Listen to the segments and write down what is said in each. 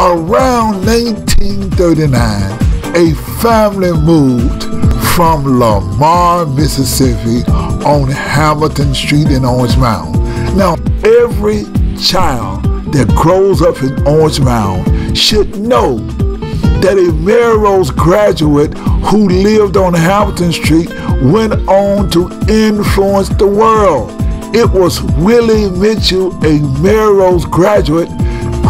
Around 1939, a family moved from Lamar, Mississippi on Hamilton Street in Orange Mound. Now, every child that grows up in Orange Mound should know that a Melrose graduate who lived on Hamilton Street went on to influence the world. It was Willie Mitchell, a Melrose graduate,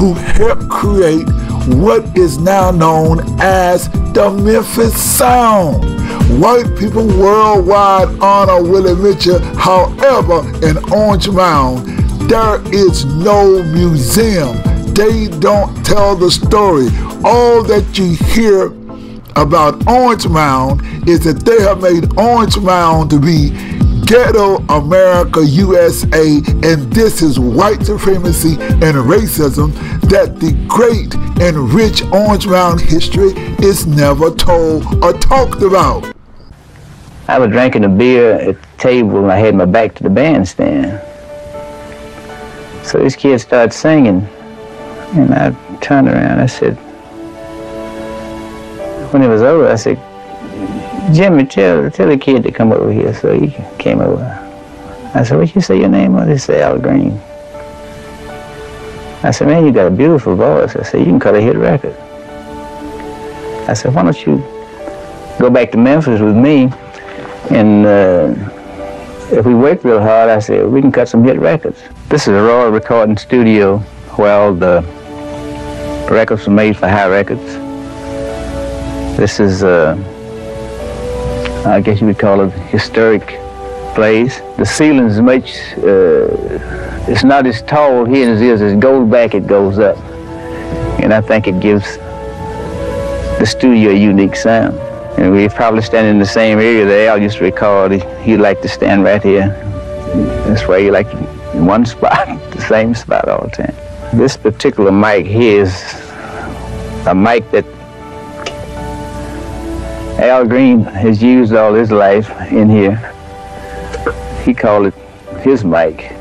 who helped create what is now known as the Memphis Sound. White people worldwide honor Willie Mitchell. However, in Orange Mound, there is no museum. They don't tell the story. All that you hear about Orange Mound is that they have made Orange Mound to be ghetto America USA, and this is white supremacy and racism that the great and rich Orange Mound history is never told or talked about. I was drinking a beer at the table and I had my back to the bandstand. So this kid started singing, and I turned around. I said, when it was over, I said, Jimmy, tell, tell the kid to come over here. So he came over. I said, what you say your name was? He said, Al Green. I said, man, you got a beautiful voice. I said, you can cut a hit record. I said, why don't you go back to Memphis with me and uh, if we work real hard, I said, we can cut some hit records. This is a Royal recording studio where the records were made for Hi Records. This is, uh, I guess you would call it historic place. The ceiling's much, uh, it's not as tall here as it is. As it goes back, it goes up. And I think it gives the studio a unique sound. And we probably stand in the same area that I used to record. He'd like to stand right here. That's why he liked in one spot, the same spot all the time. This particular mic here is a mic that Al Green has used all his life in here. He called it his mic.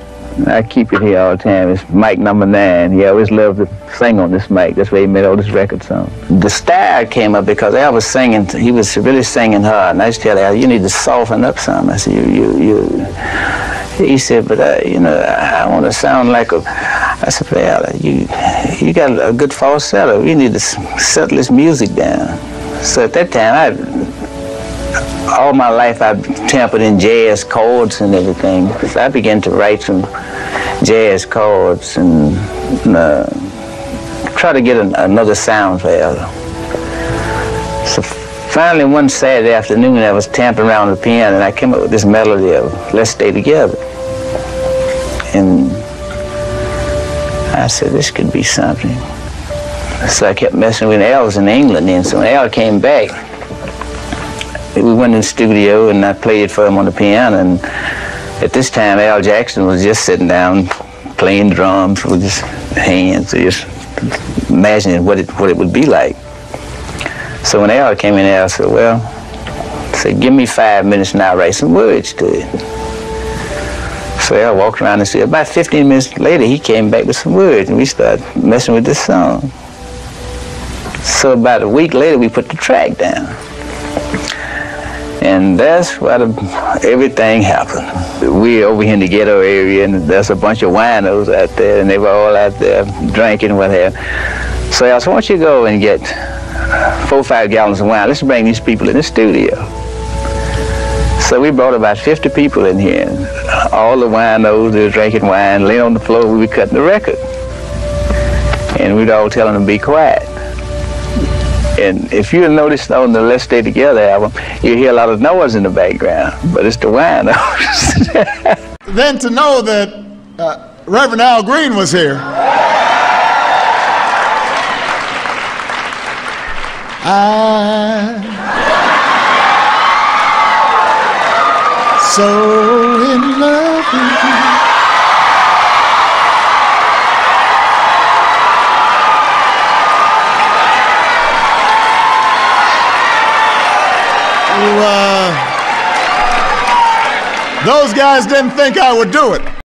I keep it here all the time. It's mic number nine. He always loved to sing on this mic. That's where he made all his records on. The style came up because Al was singing. He was really singing hard. And I used to tell Al, you need to soften up some. I said, you, you, you. He said, but I, you know, I, want to sound like a. I said, Al, you, you got a good falsetto. You need to settle this music down. So at that time, I all my life I've tampered in jazz chords and everything. So I began to write some jazz chords and uh, try to get an, another sound for it. So finally one Saturday afternoon I was tamping around the piano and I came up with this melody of Let's Stay Together. And I said, this could be something. So I kept messing with Al in England then. So when Al came back, we went in the studio and I played for him on the piano. And at this time, Al Jackson was just sitting down playing drums with his hands, just imagining what it, what it would be like. So when Al came in I said, well, I said, give me five minutes and I'll write some words to it. So Al walked around and said, about 15 minutes later, he came back with some words and we started messing with this song. So about a week later, we put the track down. And that's the, everything happened. We're over here in the ghetto area, and there's a bunch of winos out there, and they were all out there drinking, what have So I said, why don't you go and get four or five gallons of wine? Let's bring these people in the studio. So we brought about 50 people in here. All the winos, they were drinking wine, laying on the floor, we were cutting the record. And we'd all telling them to be quiet. And if you notice on the Let's Stay Together album, you hear a lot of noise in the background, but it's the wine. then to know that uh, Reverend Al Green was here. I so in love with you. Uh, those guys didn't think I would do it.